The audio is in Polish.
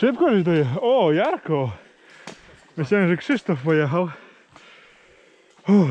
Szybko żeś dojechał. O, Jarko! Myślałem, że Krzysztof pojechał. Uff.